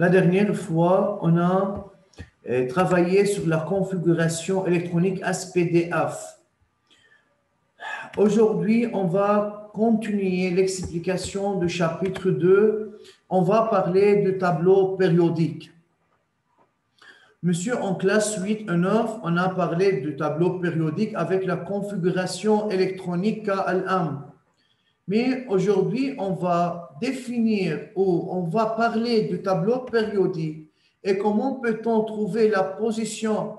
La dernière fois, on a euh, travaillé sur la configuration électronique SPDF. Aujourd'hui, on va continuer l'explication du chapitre 2. On va parler du tableau périodique. Monsieur, en classe 8 et 9, on a parlé du tableau périodique avec la configuration électronique KLM. Mais aujourd'hui, on va définir ou on va parler du tableau périodique et comment peut-on trouver la position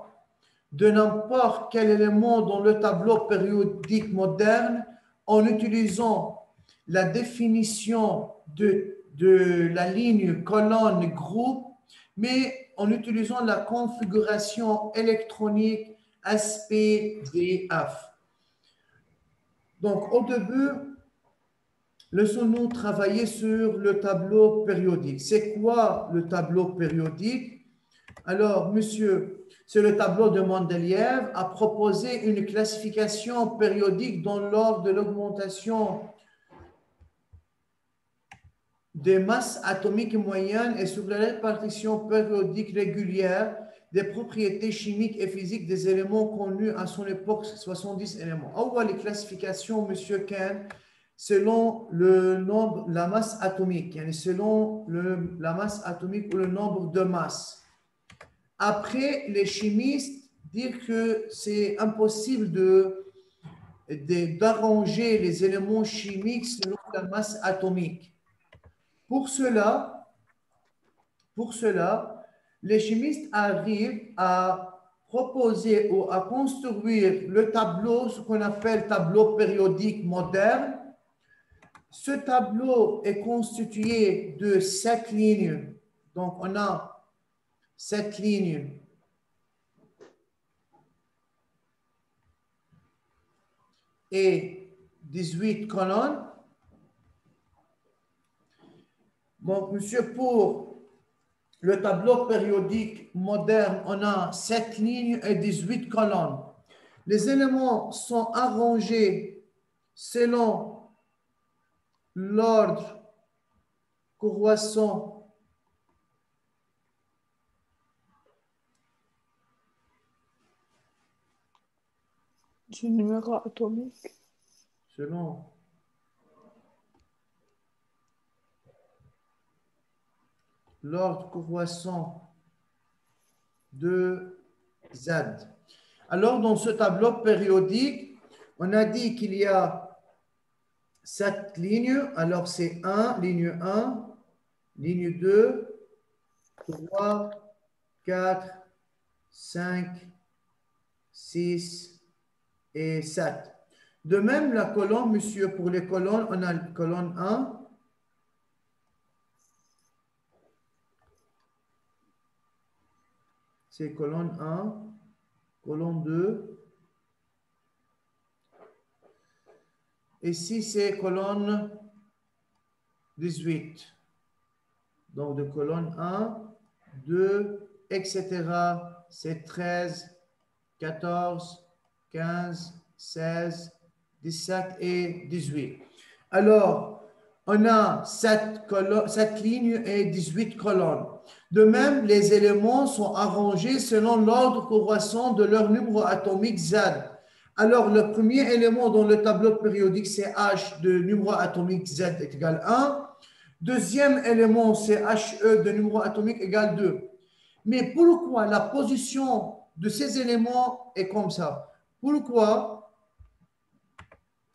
de n'importe quel élément dans le tableau périodique moderne en utilisant la définition de, de la ligne colonne-groupe, mais en utilisant la configuration électronique SPDF. Donc, au début, laissons-nous travailler sur le tableau périodique. C'est quoi le tableau périodique? Alors, monsieur, c'est le tableau de Mendeleïev a proposé une classification périodique dans l'ordre de l'augmentation des masses atomiques moyennes et sur la répartition périodique régulière des propriétés chimiques et physiques des éléments connus à son époque, 70 éléments. Voit les classifications, Monsieur Ken, selon le nombre, la masse atomique, selon le, la masse atomique ou le nombre de masses. Après, les chimistes disent que c'est impossible de d'arranger les éléments chimiques selon la masse atomique. Pour cela, pour cela, les chimistes arrivent à proposer ou à construire le tableau, ce qu'on appelle tableau périodique moderne. Ce tableau est constitué de sept lignes. Donc, on a sept lignes et 18 colonnes. Donc, monsieur, pour le tableau périodique moderne, on a 7 lignes et 18 colonnes. Les éléments sont arrangés selon l'ordre croissant du numéro atomique. Selon l'ordre croissant de Z. Alors, dans ce tableau périodique, on a dit qu'il y a sept lignes. Alors, c'est 1, ligne 1, ligne 2, 3, 4, 5, 6 et 7. De même, la colonne, monsieur, pour les colonnes, on a la colonne 1, c'est colonne 1, colonne 2. Ici, c'est colonne 18. Donc, de colonne 1, 2, etc. C'est 13, 14, 15, 16, 17 et 18. Alors, on a 7, colonnes, 7 lignes et 18 colonnes. De même, les éléments sont arrangés selon l'ordre croissant de leur numéro atomique Z. Alors, le premier élément dans le tableau périodique, c'est H de numéro atomique Z est égal 1. Deuxième élément, c'est HE de numéro atomique égal 2. Mais pourquoi la position de ces éléments est comme ça? Pourquoi,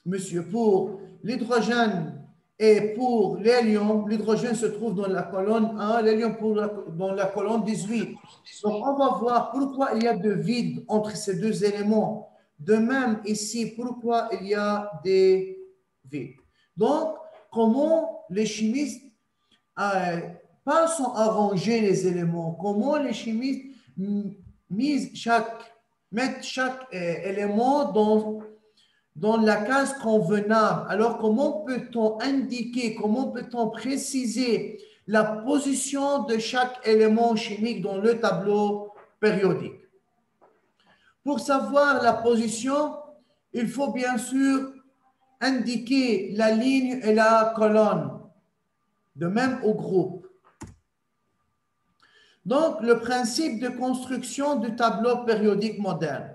monsieur, pour l'hydrogène et pour l'hélium, l'hydrogène se trouve dans la colonne 1, l'hélium dans la colonne 18. Donc, on va voir pourquoi il y a de vide entre ces deux éléments. De même, ici, pourquoi il y a des vides. Donc, comment les chimistes euh, pas sont arrangés les éléments, comment les chimistes mettent chaque euh, élément dans la case convenable. Alors, comment peut-on indiquer, comment peut-on préciser la position de chaque élément chimique dans le tableau périodique? Pour savoir la position, il faut bien sûr indiquer la ligne et la colonne, de même au groupe. Donc, le principe de construction du tableau périodique moderne.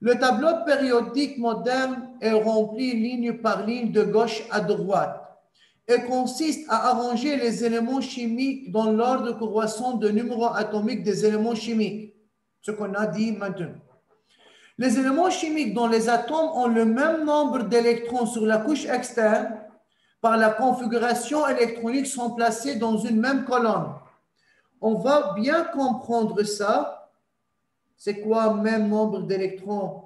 Le tableau périodique moderne est rempli ligne par ligne de gauche à droite et consiste à arranger les éléments chimiques dans l'ordre croissant de numéro atomique des éléments chimiques, ce qu'on a dit maintenant. Les éléments chimiques dont les atomes ont le même nombre d'électrons sur la couche externe par la configuration électronique sont placés dans une même colonne. On va bien comprendre ça. C'est quoi même nombre d'électrons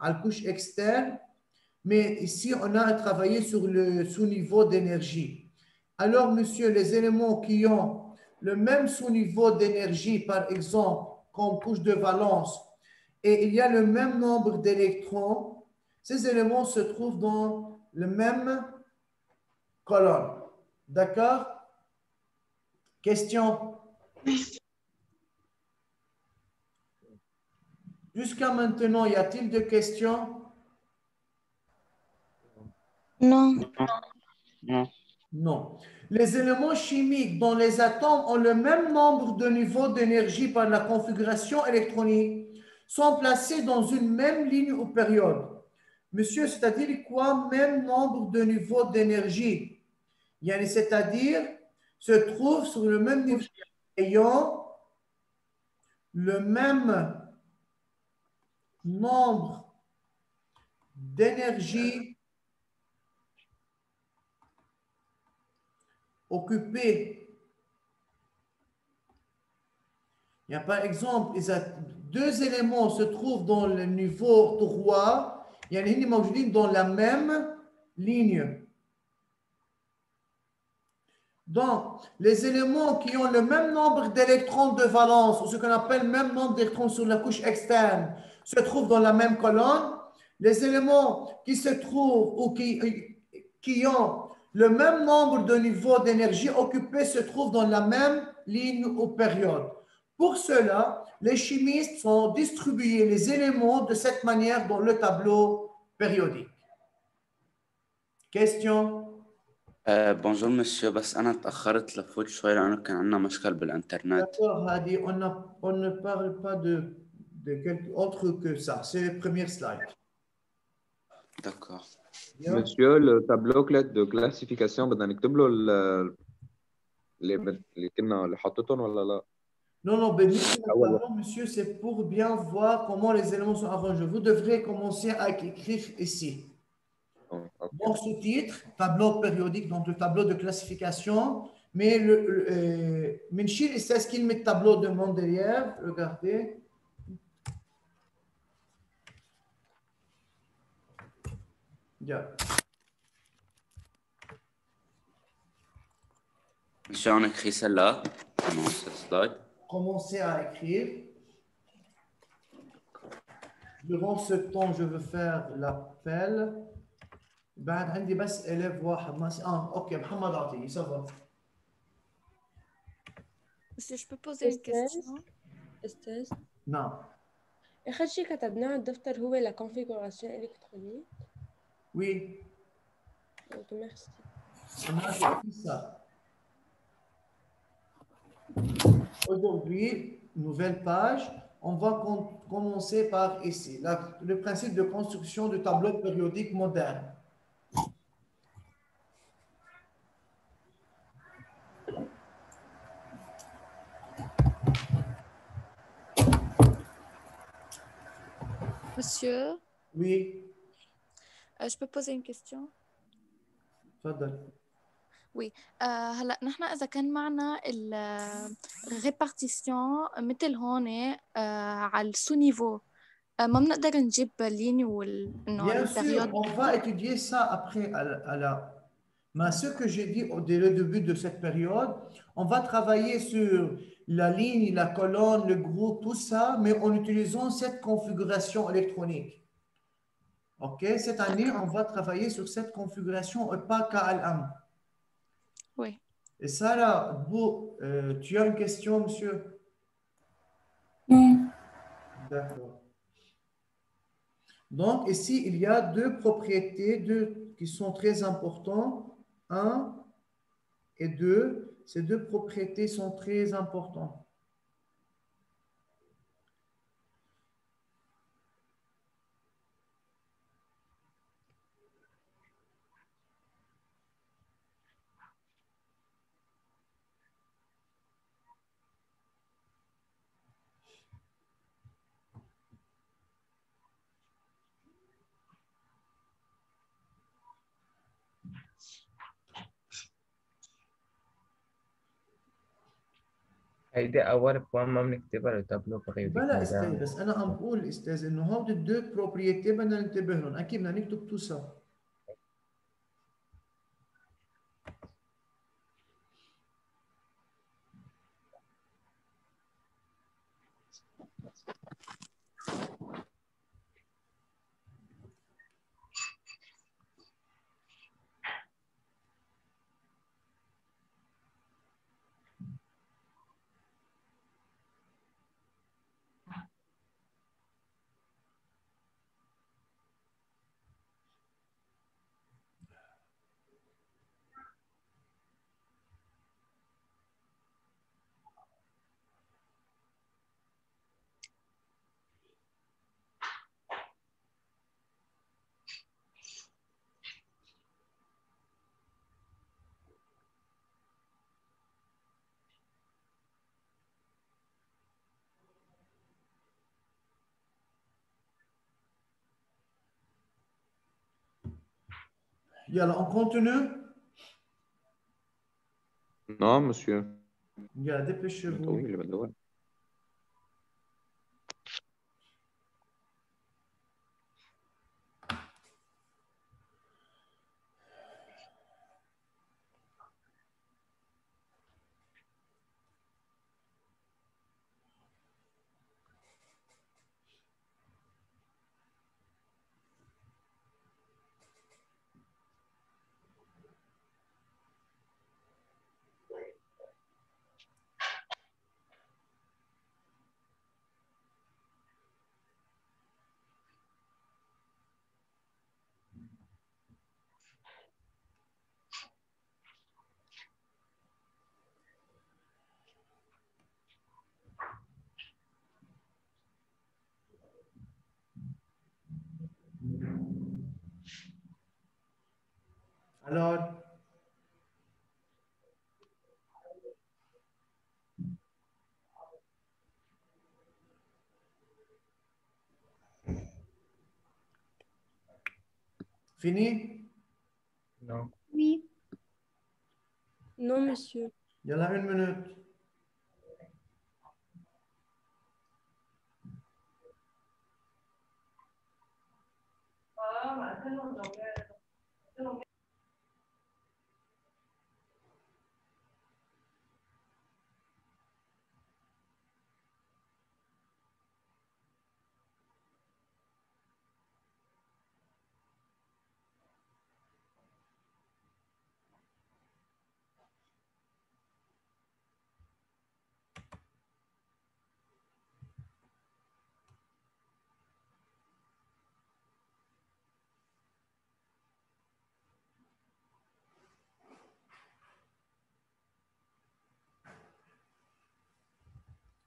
à la couche externe? Mais ici, on a travaillé sur le sous-niveau d'énergie. Alors, monsieur, les éléments qui ont le même sous-niveau d'énergie, par exemple, comme couche de valence, et il y a le même nombre d'électrons, ces éléments se trouvent dans le même colonne. D'accord? Question? Jusqu'à maintenant, y a-t-il de questions? Non. Non. Non. Les éléments chimiques dont les atomes ont le même nombre de niveaux d'énergie par la configuration électronique sont placés dans une même ligne ou période. Monsieur, c'est-à-dire quoi? Même nombre de niveaux d'énergie C'est-à-dire se trouve sur le même niveau ayant le même nombre d'énergie occupé. Il y a par exemple, deux éléments se trouvent dans le niveau 3, il y a une dans la même ligne. Donc, les éléments qui ont le même nombre d'électrons de valence, ou ce qu'on appelle le même nombre d'électrons sur la couche externe, se trouvent dans la même colonne. Les éléments qui se trouvent ou qui, qui ont le même nombre de niveaux d'énergie occupés se trouve dans la même ligne ou période. Pour cela, les chimistes ont distribué les éléments de cette manière dans le tableau périodique. Question آه بونجور مسيو بس انا تاخرت لفوت شوي لانه كان عندنا مشكل بالانترنت D'accord, Hadi, on, a- on ne parle pas de, de quelque autre que ça. C'est le premier slide. دكور Bien. Monsieur, le tableau cla- de classification بدنا نكتب له ال- اللي بن- اللي كنا اللي حطيتهم ولا لا؟ non, non, mais ah, monsieur, c'est pour bien voir comment les éléments sont arrangés. Vous devrez commencer à écrire ici. Oh, okay. Dans ce titre, tableau périodique, donc le tableau de classification, mais le, le euh, Menchil, il sait ce qu'il met le tableau de Mendeleev. Regardez. Yeah. Monsieur, on écrit celle-là Commencez à écrire. Durant ce temps, je veux faire l'appel. بعد عندي بس élève واحد ما اه اوكي محمد عطيه ça va. Monsieur, je peux poser une Estelle question استاذ نعم. اخر شيء كتبناه على الدفتر هو لا configuration électronique Oui, Ok, merci on a écrit ça. Aujourd'hui, nouvelle page. On va commencer par ici, le principe de construction du tableau périodique moderne. Monsieur? Oui. Euh, je peux poser une question? Pardon. آه هلا نحن اذا كان معنا الريبارتيسيون مثل هون آه على السو نيفو آه ما بنقدر نجيب ليني وال انه Bien sûr, البريود on va étudier ça après à la, à la- Mais ce que j'ai dit au dès le début de cette période, on va travailler sur la ligne, la colonne, le groupe, tout ça, mais en utilisant cette configuration électronique. OK? Cette année, on va travailler sur cette configuration et pas KLM. Oui. Et ça, là, vous, euh, tu as une question, monsieur? Non. D'accord. Donc, ici, il y a deux propriétés deux, qui sont très importantes. Un et deux. Ces deux propriétés sont très importantes. هيدي أول بوان ما بنكتبها للتابلو بغيوديك بلا أستاذ بس أنا عم بقول أستاذ إنه هودي الدو بروبريتي بدنا ننتبه لهم. أكيد بدنا نكتب تو سوا Yalla, on continue? Non, monsieur. Yalla, dépêchez-vous. Oui, je vais devoir. Alors, Fini? Non. Oui. Non, monsieur. Il y en a une minute.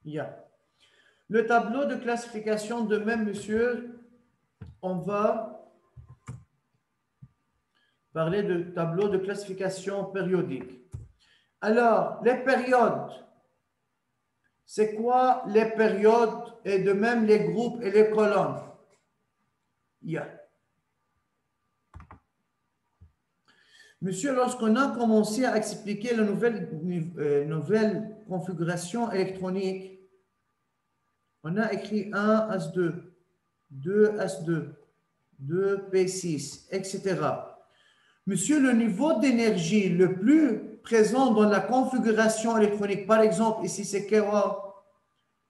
Yeah. Le tableau de classification de même, monsieur, on va parler de tableau de classification périodique. Alors, les périodes, c'est quoi les périodes et de même les groupes et les colonnes? Yeah. Monsieur, lorsqu'on a commencé à expliquer la nouvelle, euh, nouvelle configuration électronique, on a écrit 1 S2, 2 S2, 2 P6, etc. Monsieur, le niveau d'énergie le plus présent dans la configuration électronique, par exemple, ici c'est Kewa,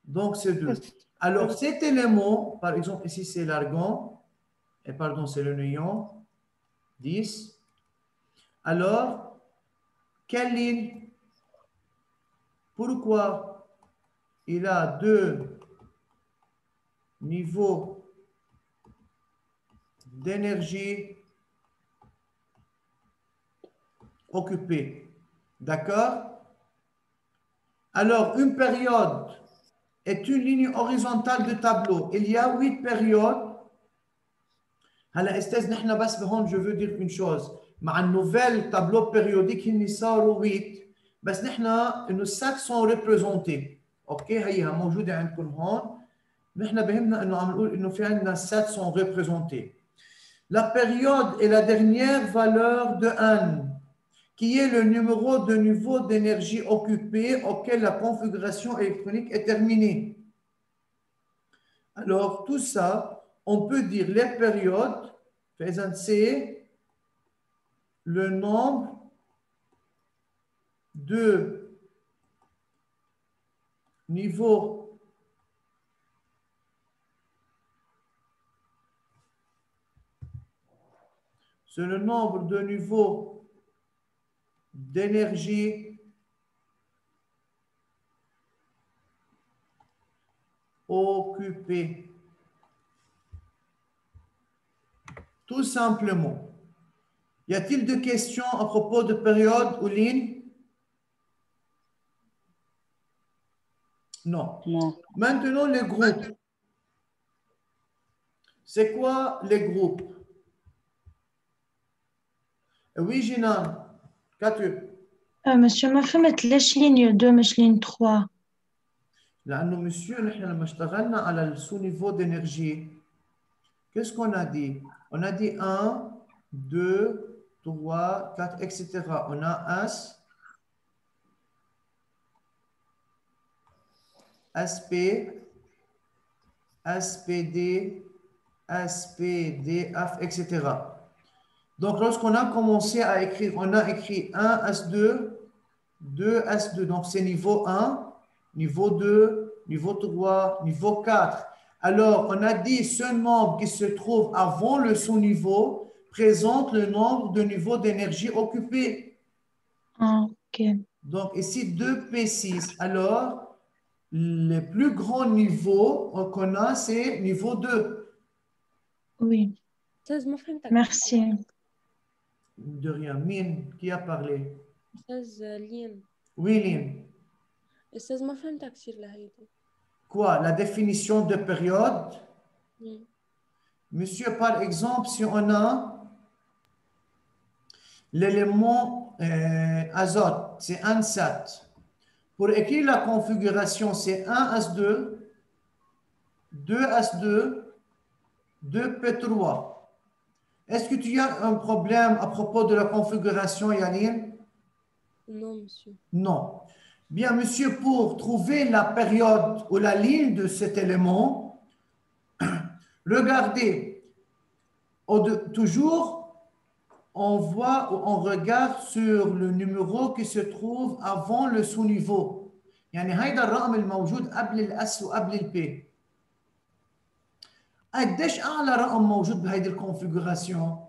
donc c'est 2. Alors cet élément, par exemple, ici c'est l'argon, et pardon, c'est le néon, 10. Alors, quelle ligne Pourquoi il a deux niveaux d'énergie occupés D'accord Alors, une période est une ligne horizontale de tableau. Il y a huit périodes. هلا استاذ نحن بس بهون je veux dire une chose مع النوفيل تابلو بيريوديك هن صاروا 8 بس نحن انه السات سون ريبريزونتي اوكي هيها موجوده عندكم هون نحن بهمنا انه عم نقول انه في عندنا السات سون ريبريزونتي La période est la dernière valeur de N, qui est le numéro de niveau d'énergie occupé auquel la configuration électronique est terminée. Alors, tout ça, on peut dire les périodes, c'est le nombre de niveaux c'est le nombre de niveaux d'énergie occupés. Tout simplement. Y a-t-il des questions à propos de période ou ligne? Non. Non. Maintenant, les groupes. C'est quoi les groupes? Oui, Jinan. Qu'as-tu? آه، monsieur ما فهمت ليش لين 2 مش لين 3 لأنه monsieur, نحن لما اشتغلنا على le sous-niveau d'énergie, qu'est-ce qu'on a dit? On a dit 1, 2, 3, 4, etc. On a S, SP, SPD, SPD, AF, etc. Donc, lorsqu'on a commencé à écrire, on a écrit 1, S2, 2, S2. Donc, c'est niveau 1, niveau 2, niveau 3, niveau 4. Alors, on a dit ce nombre qui se trouve avant le sous-niveau présente le nombre de niveaux d'énergie occupés. Ah, Donc, ici, 2P6. Alors, le plus grand niveau qu'on a, c'est niveau 2. Oui. Merci. De rien. Mine, qui a parlé? Oui, Lynn. Quoi? La définition de période? Monsieur, par exemple, si on a l'élément euh, azote, c'est 1,7. Pour écrire la configuration, c'est 1S2, 2S2, 2P3. Est-ce que tu as un problème à propos de la configuration, Yannick? Non, monsieur. Non. Bien, monsieur, pour trouver la période ou la ligne de cet élément, regardez, toujours, on voit ou on regarde sur le numéro qui se trouve avant le sous-niveau. يعني هيدا الرقم الموجود قبل الاس وقبل البي. قديش اعلى رقم موجود بهيدي الكونفيغوراسيون؟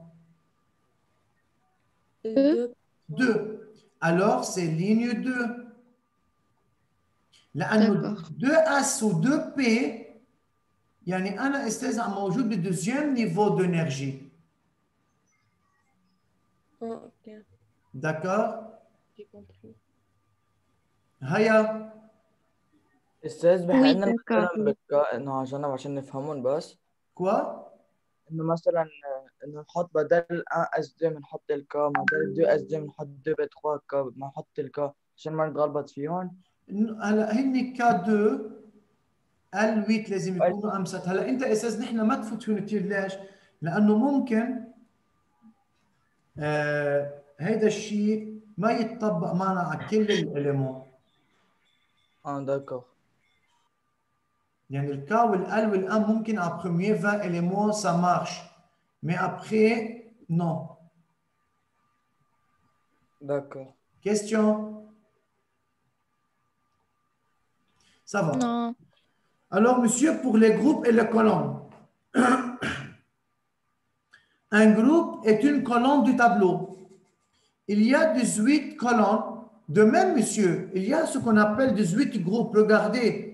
Deux. 2. Alors, c'est ligne 2. لأنه D'accord. 2S و 2P يعني أنا أستاذ عم موجود بالدوزيام نيفو d'énergie. Ok. D'accord. J'ai compris. هيا أستاذ بالك إنه عشان عشان نفهمهم بس. كوا؟ إنه مثلا إنه نحط بدل 1 إس 2 بنحط الكا بدل 2 إس 2 بنحط 2 ب 3 كا بنحط الكا عشان ما نتغلبط فيهم هلا هن كا 2 ال 8 لازم يكونوا امثل هلا أنت إستاذ نحن ما تفوت فيهم كثير ليش؟ لأنه ممكن آه هيدا الشيء ما يتطبق معنا على كل الاليمون اه داكور يعني le K ou le L ou le 1 ممكن en premier 20 éléments ça marche mais après non داكور question ça va Non. alors monsieur pour les groupes et les colonnes un groupe est une colonne du tableau il y a 18 colonnes de même monsieur il y a ce qu'on appelle 18 groupes regardez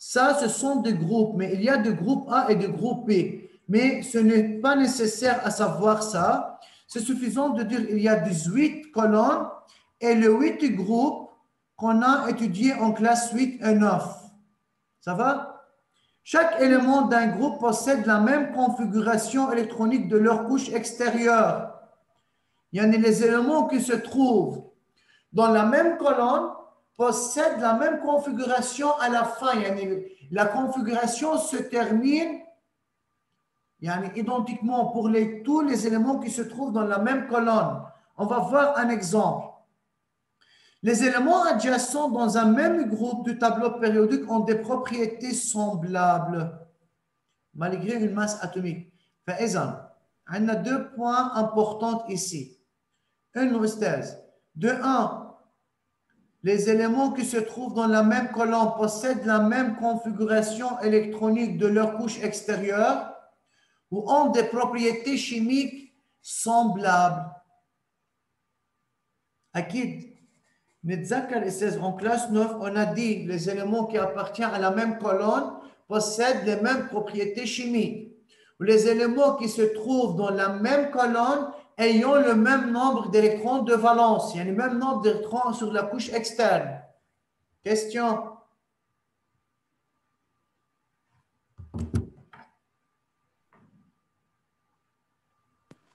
Ça, ce sont des groupes, mais il y a des groupes A et des groupes B. Mais ce n'est pas nécessaire à savoir ça. C'est suffisant de dire qu'il y a 18 colonnes et les 8 groupes qu'on a étudiés en classe 8 et 9. Ça va? Chaque élément d'un groupe possède la même configuration électronique de leur couche extérieure. Il y en a les éléments qui se trouvent dans la même colonne possèdent la même configuration à la fin. La configuration se termine identiquement pour tous les éléments qui se trouvent dans la même colonne. On va voir un exemple. Les éléments adjacents dans un même groupe du tableau périodique ont des propriétés semblables malgré une masse atomique. Par exemple, On a deux points importants ici. Une hypothèse. De un, les éléments qui se trouvent dans la même colonne possèdent la même configuration électronique de leur couche extérieure ou ont des propriétés chimiques semblables. Metzakar et 16, en classe 9, on a dit les éléments qui appartiennent à la même colonne possèdent les mêmes propriétés chimiques. Les éléments qui se trouvent dans la même colonne ayant le même nombre d'électrons de valence, il y a le même nombre d'électrons sur la couche externe. Question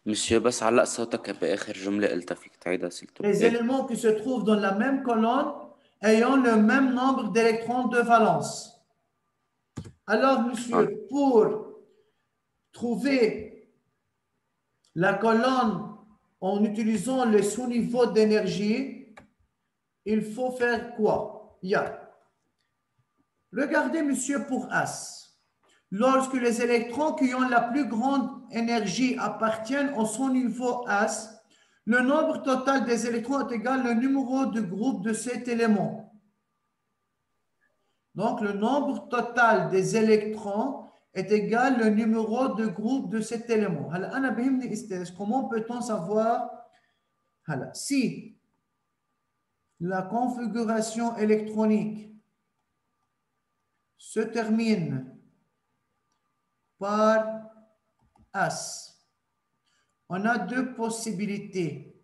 مسيو بس علق صوتك بآخر جملة قلتها فيك تعيدها s'il te Les plaît éléments qui se trouvent dans la même colonne ayant le même nombre d'électrons de valence. Alors, monsieur, pour trouver la colonne en utilisant le sous-niveau d'énergie, il faut faire quoi Il y a. Regardez, monsieur, pour As. lorsque les électrons qui ont la plus grande énergie appartiennent au son niveau S, le nombre total des électrons est égal au numéro de groupe de cet élément. Donc, le nombre total des électrons est égal au numéro de groupe de cet élément. Comment peut-on savoir? Si la configuration électronique se termine par As, on a deux possibilités.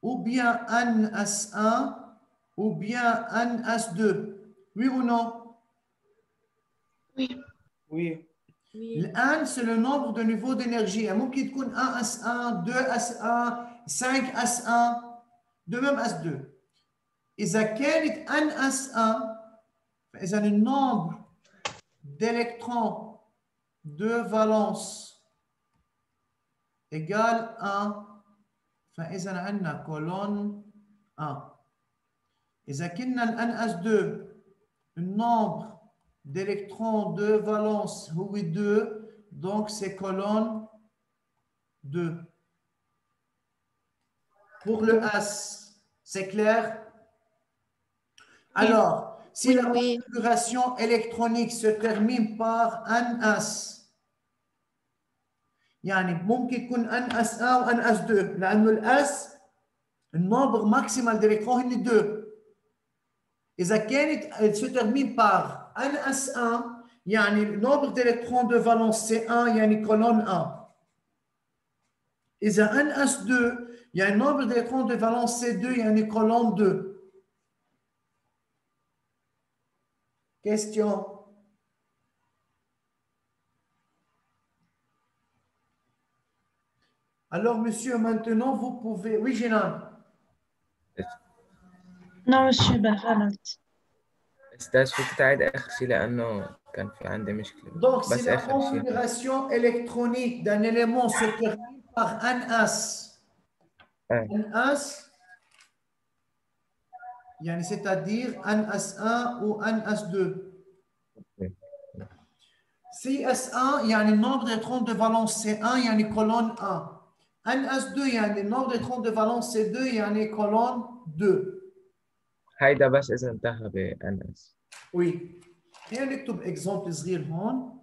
Ou bien un S1 ou bien un S2. Oui ou non Oui. Oui. الآن c'est le nombre de niveaux d'énergie ممكن تكون 1 S1 2 S1 5 S1 de même S2 إذا كانت N S1 فإذا le nombre d'électrons de valence égale 1 فإذا عندنا colonne 1 إذا كنا ال NS2 le nombre d'électrons de valence oui 2 donc c'est colonne 2 pour le S c'est clair alors si la Oui. configuration électronique se termine par un S يعني ممكن يكون ان اس 1 وان اس 2 لانه الاس النمبر ماكسيمال ديليكترون هن 2 اذا كانت elle se termine par ان اس 1 يعني النمبر d'électrons de valence c'est 1 يعني colonne 1 اذا ان اس 2 يعني النمبر d'électrons de valence c'est 2 يعني colonne 2 question Alors, monsieur, maintenant, vous pouvez... Oui, Génan. Non, monsieur, ben غلط. استاذ فيك تعيد اخر شيء لانه كان في عندي مشكله Donc, si بس la اخر شيء configuration électronique d'un élément se termine par un as, Ouais. un as, yani c'est-à-dire un as1 ou un as2. Oui. Si S1, يعني النمbre d'électrons de valence c'est 1, يعني colonne 1. Un S2, يعني النمbre d'électrons de valence c'est 2, يعني colonne 2. هيدا بس اذا انتهى بانس Oui. خلينا نكتب اكزامبل صغير هون.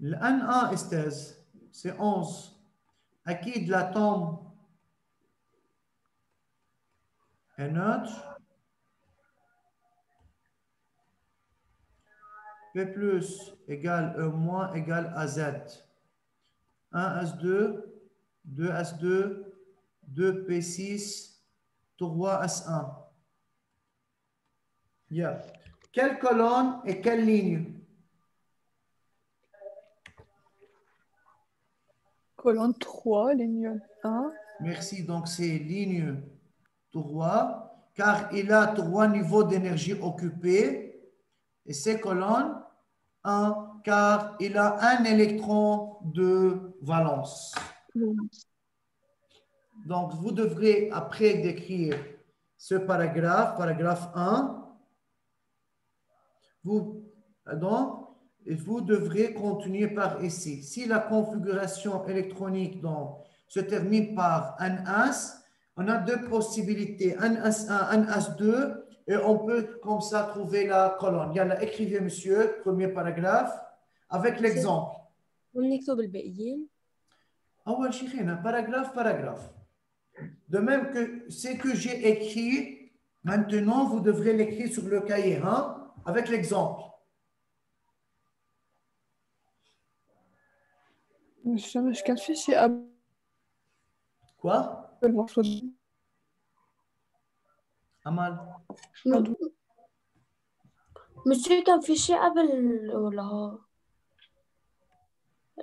ال NA استاذ سي 11 اكيد l'atome est neutre. P plus égale E moins égale AZ. 1 S2, 2 S2, 2 P6, 3 S1. Yeah. Quelle colonne et quelle ligne? Colonne 3, ligne 1. Merci. Donc, c'est ligne 3, car il a trois niveaux d'énergie occupés. Et c'est colonne 1, car il a un électron de valence. Donc, vous devrez, après d'écrire ce paragraphe, paragraphe 1, vous, vous devrez continuer par ici. Si la configuration électronique donc, se termine par un as, on a deux possibilités, un as1, un as2, et on peut comme ça trouver la colonne. Il y en a écrivez monsieur, premier paragraphe, avec l'exemple. Ah paragraphe, paragraphe. De même que ce que j'ai écrit, maintenant vous devrez l'écrire sur le cahier, hein, avec l'exemple. Quoi? المفروض Amal monsieur كان في شيء قبل ولا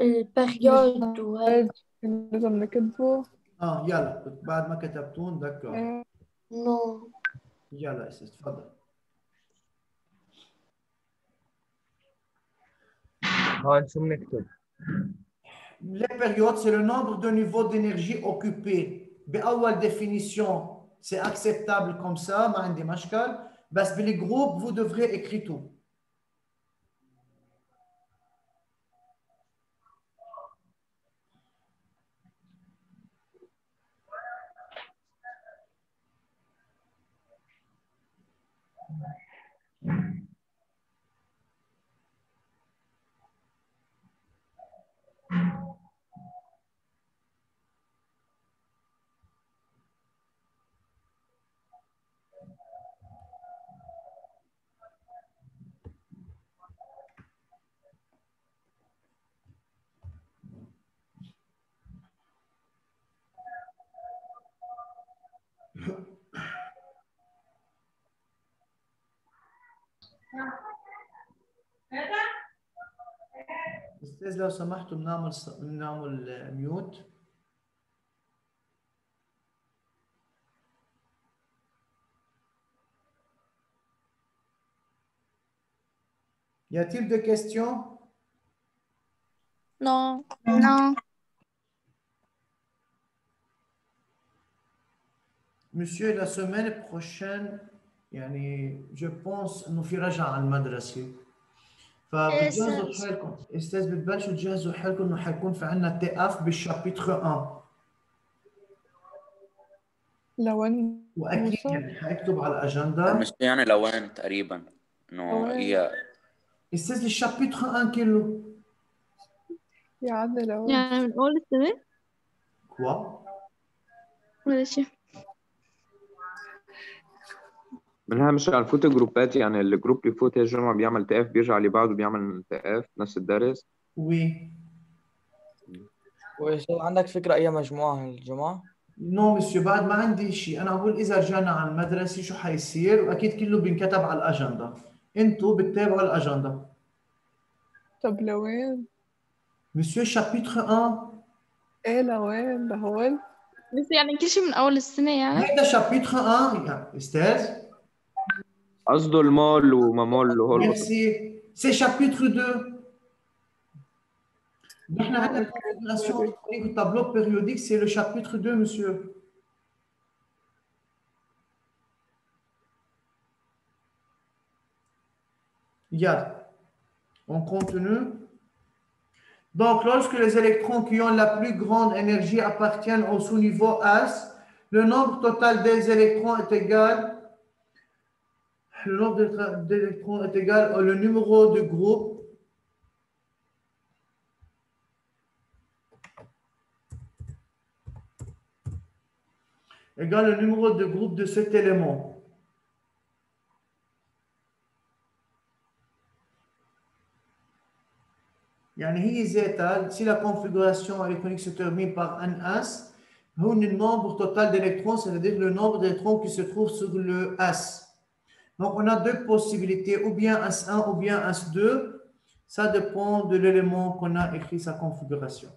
البريود وهيك لازم نكتبه اه يلا بعد ما كتبتون دكر إيه. نو يلا يا أستاذ تفضل هون شو بنكتب؟ Les périodes, c'est le nombre de niveaux d'énergie occupés. بأول définition, c'est acceptable comme ça, ma des mashkal. Parce que les groupes, vous devrez écrire tout. أستاذ لو سمحتوا بنعمل ص- بنعمل ميوت Y a-t-il des questions? Non. Non. Monsieur, la semaine prochaine يعني je pense إنه في رجعة على المدرسة. فبتجهزوا أستاذ. حالكم أستاذ بتبلشوا تجهزوا حالكم إنه حيكون في عندنا تي اف بالشابيتر 1 لوين؟ وأكيد؟ يعني حاكتب على الأجندة. مش يعني لوين تقريبا؟ إنه؟ هي أستاذ الشابيتر 1 كله يا عدي لوين؟ يعني من أول السنة كوا ولا شيء منها مش عم نفوت جروبات يعني الجروب اللي يفوت هي الجمعة بيعمل تي إف بيرجع اللي بعده بيعمل تي إف نفس الدرس. وي وإيش عندك فكرة أي مجموعة الجمعة؟ نو مسيو بعد ما عندي شيء أنا بقول إذا رجعنا على المدرسة شو حيصير؟ وأكيد كله بينكتب على الأجندة. إنتوا بتتابعوا الأجندة. طب لوين؟ مسيو شابيتر 1 إيه لوين؟ لهون بس يعني كل شيء من أول السنة يعني. هيدا شابيتر 1 يا أستاذ. Merci. C'est chapitre 2. Nous avons la électronique tableau périodique, c'est le chapitre 2, monsieur. Regarde, en contenu. Donc, lorsque les électrons qui ont la plus grande énergie appartiennent au sous-niveau S, le nombre total des électrons est égal le nombre d'électrons est égal au numéro de groupe égale le numéro de groupe de cet élément. si la configuration électronique se termine par un as, le nombre total d'électrons, c'est-à-dire le nombre d'électrons qui se trouvent sur le as. Donc, on a deux possibilités, ou bien S1 ou bien S2. Ça dépend de l'élément qu'on a écrit sa configuration.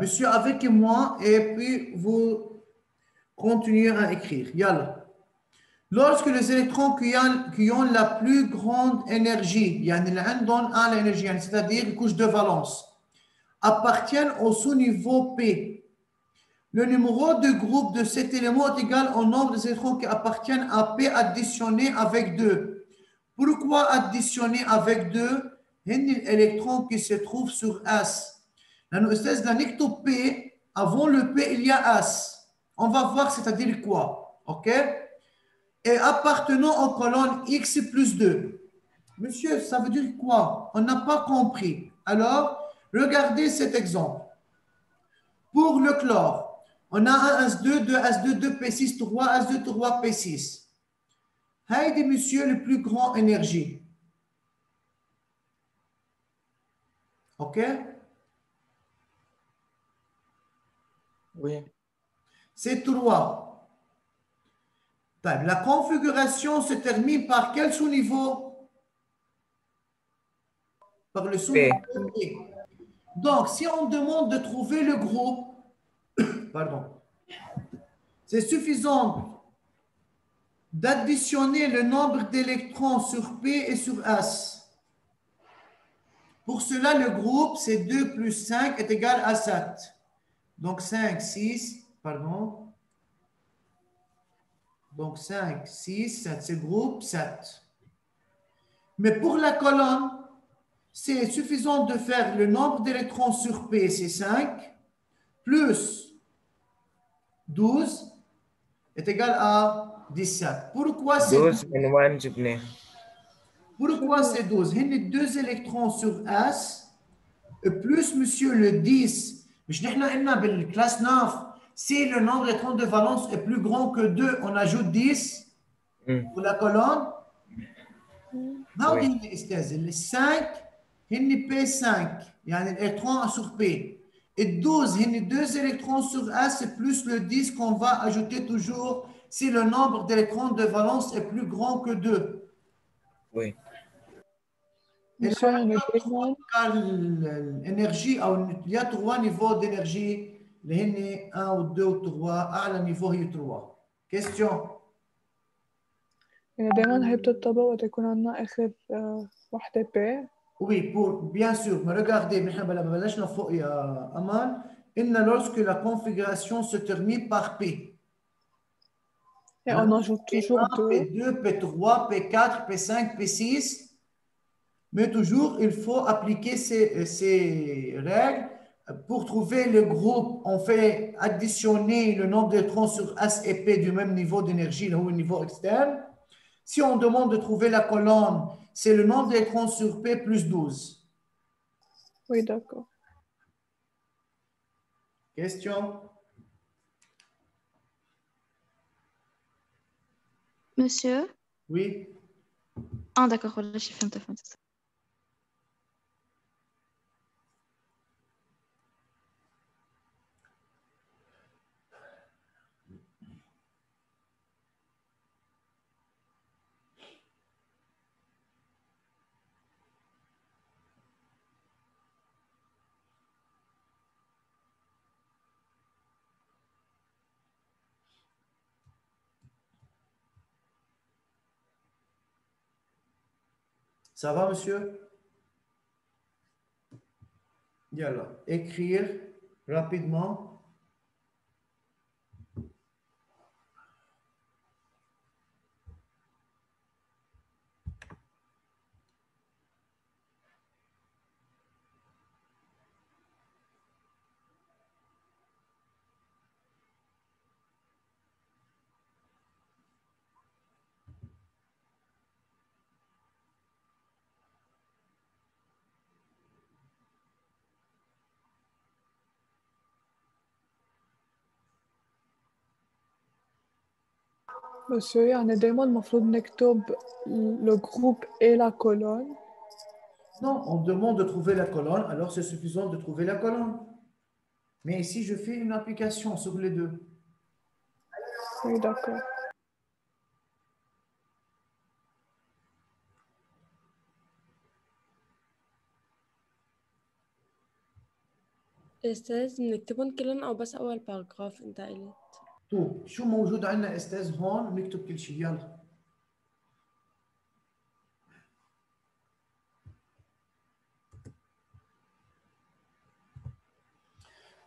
Monsieur avec moi et puis vous continuez à écrire. Yalla. Lorsque les électrons qui ont, la plus grande énergie, c'est-à-dire couche de valence, appartiennent au sous-niveau P. Le numéro de groupe de cet élément est égal au nombre des électrons qui appartiennent à P additionné avec 2. Pourquoi additionné avec 2 électrons qui se trouve sur S. La notion d'un P, avant le P, il y a S. On va voir c'est-à-dire quoi? OK? Et appartenant aux colonnes X plus 2. Monsieur, ça veut dire quoi? On n'a pas compris. Alors, regardez cet exemple. Pour le chlore, on a un S2, 2 S2, 2 P6, 3 S2, 3 P6. Heidi, monsieur, le plus grand énergie. OK? Oui. C'est 3. La configuration se termine par quel sous-niveau? Par le sous-niveau P. Donc, si on demande de trouver le groupe, pardon, c'est suffisant d'additionner le nombre d'électrons sur P et sur S. Pour cela, le groupe, c'est 2 plus 5 est égal à 7. Donc 5, 6, pardon. Donc 5, 6, 7, c'est le groupe 7. Mais pour la colonne, c'est suffisant de faire le nombre d'électrons sur P, c'est 5, plus 12 est égal à 17. Pourquoi c'est 12 من وين جبناه؟ Pourquoi c'est 12 Il y a deux électrons sur S, et plus, monsieur, le 10. مش نحن قلنا بالكلاس 9 si le nombre d'électrons de valence est plus grand que 2, on ajoute 10 pour la colonne. هاودي هن استاذ ال 5 هن P5 يعني l'électron sur P. Et 12 هن deux électrons sur S plus le 10 qu'on va ajouter toujours si le nombre d'électrons de valence est plus grand que 2. Oui. car l'énergie او il y a trois niveaux d'énergie اللي هن 1 و 2 و 3 اعلى نيفو هي 3 كيستيون يعني دايما هي بتطبق وقت يكون عندنا اخر آه، وحدة ب Oui, pour, bien sûr, mais regardez, نحن بلا بلشنا فوق يا أمان إن lorsque la configuration se termine par P. Et on ajoute toujours P1, deux. P2, P3, P4, P5, P6. Mais toujours, il faut appliquer ces, ces règles. pour trouver le groupe, on fait additionner le nombre d'électrons sur S et P du même niveau d'énergie, le niveau externe. Si on demande de trouver la colonne, c'est le nombre d'électrons sur P plus 12. Oui, d'accord. Question? Monsieur? Oui. Ah d'accord, voilà, j'ai fait un Ça va, monsieur? Yallah. Écrire rapidement. Monsieur يعني دايما المفروض نكتب le groupe et la colonne Non, on demande de trouver la colonne, alors c'est suffisant de trouver la colonne. Mais ici, je fais une application sur les deux. Oui, d'accord. أستاذ بنكتبهم كلهم أو بس أول باراجراف أنت قلت طيب شو موجود عندنا استاذ هون بنكتب كل شيء يلا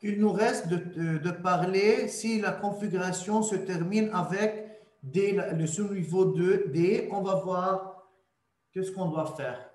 Il nous reste de, de- de parler si la configuration se termine avec D, le sous-niveau 2, D. On va voir qu'est-ce qu'on doit faire.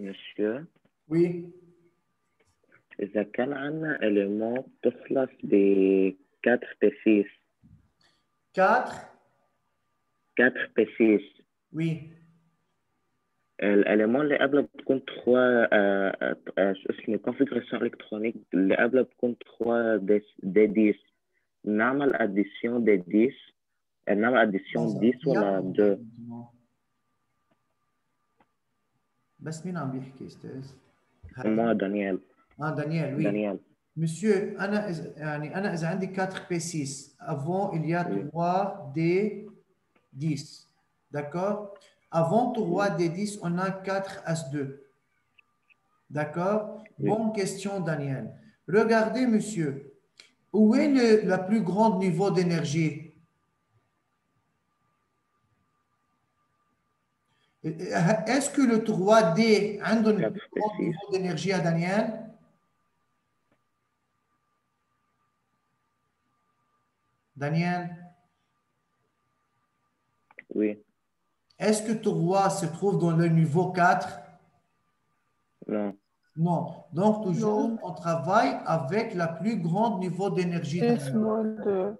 Monsieur, Oui, إذا كان عنا إليمون بتخلص ب 4 ب 6 4, 4 ب 6 oui. الإليمون اللي قبله بتكون 3 آه، آه، شو اسمه configuration électronique اللي قبله بتكون 3 دي دي 10 نعمل addition دي 10 نعمل addition 10 ولا 2 بس مين عم بيحكي استاذ؟ moi Daniel اه دانيال oui. Daniel Monsieur, أنا إذا يعني أنا إذا عندي 4 P6, avant il y a 3 D10. D'accord Avant 3 D10, on a 4 As2. D'accord Bonne question, Daniel. Regardez, monsieur, où est le la plus grand niveau d'énergie Est-ce que le 3D a un plus grand niveau d'énergie à Daniel? Daniel, Oui, est-ce que 3 se trouve dans le niveau 4 non, Non. Donc, toujours, on travaille avec la plus grande niveau d'énergie. F Daniel. moins 2.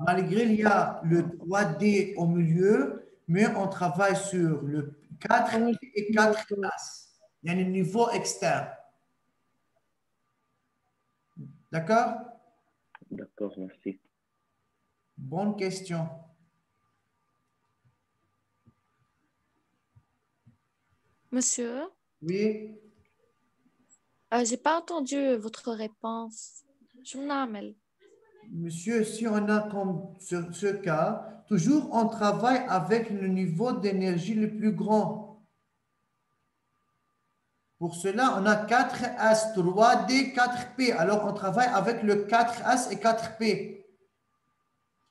Malgré il y a le 3D au milieu, mais on travaille sur le 4 et 4 classes. Il y a un niveau externe. D'accord? D'accord, merci. Bonne question. Monsieur, Oui, euh, j'ai pas entendu votre réponse. Je m'en monsieur, si on a comme ce, cas, toujours on travaille avec le niveau d'énergie le plus grand. Pour cela, on a 4S, 3D, 4P. Alors, on travaille avec le 4S et 4P.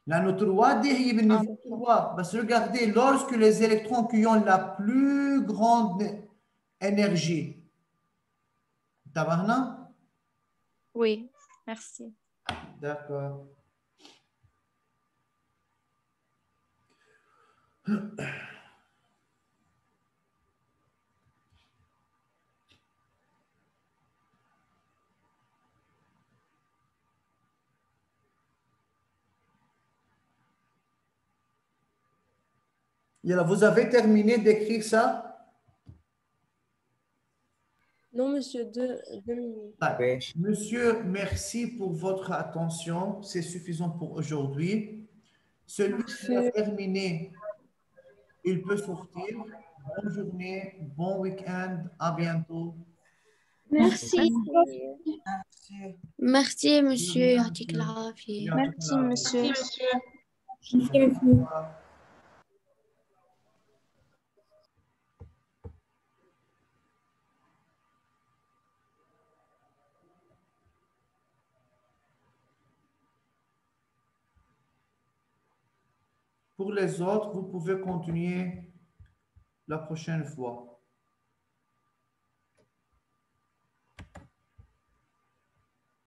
La note 3D est le niveau 3. Parce que regardez, lorsque les électrons qui ont la plus grande énergie, Tabarna Oui, merci. D'accord. Vous avez terminé d'écrire ça? Non, monsieur, deux, minutes. Monsieur, merci pour votre attention. C'est suffisant pour aujourd'hui. Celui monsieur. qui a terminé, il peut sortir. Bonne journée, bon week-end, à bientôt. Merci. Merci, merci monsieur. Merci, monsieur. Merci, monsieur. Merci, monsieur. Pour les autres, vous pouvez continuer la prochaine fois.